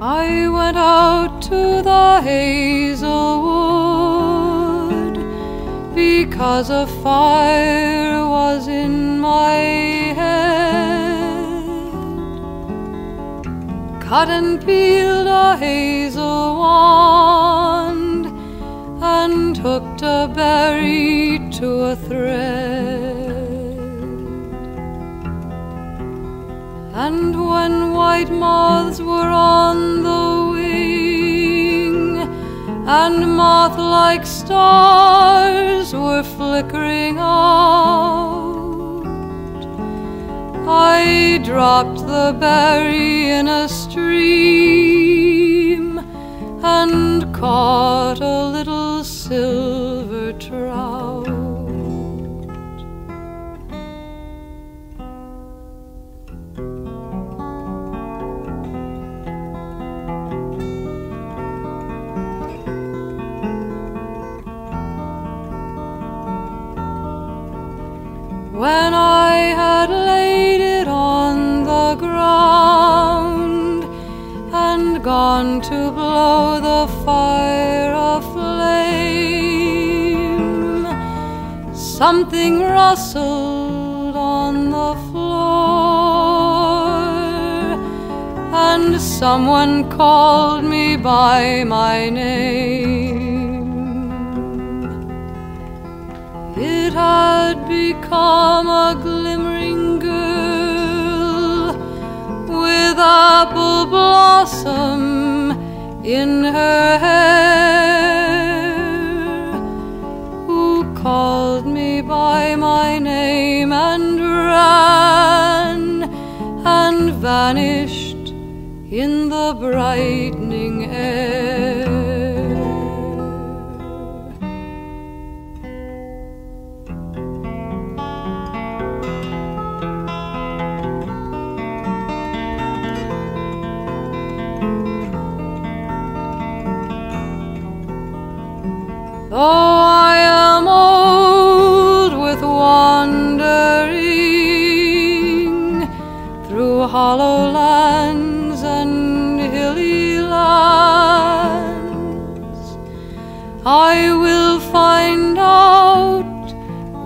I went out to the hazel wood because a fire was in my head. Cut and peeled a hazel wand and hooked a berry to a thread. And when white moths were on the wing, and moth like stars were flickering out, I dropped the berry in a stream and caught a little silver trout. When I had laid it on the ground and gone to blow the fire aflame, something rustled on the floor and someone called me by my name. Become a glimmering girl with apple blossom in her hair, who called me by my name and ran and vanished in the brightening Though I am old with wandering through hollow lands and hilly lands, I will find out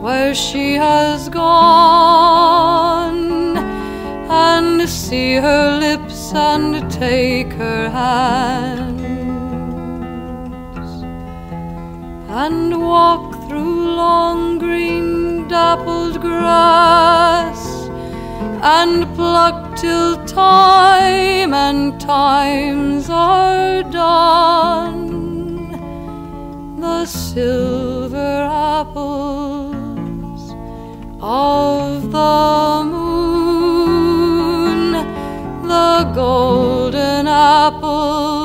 where she has gone and see her lips and take her hands and walk through long green dappled grass and pluck till time and times are done. The silver apples of the moon the golden apples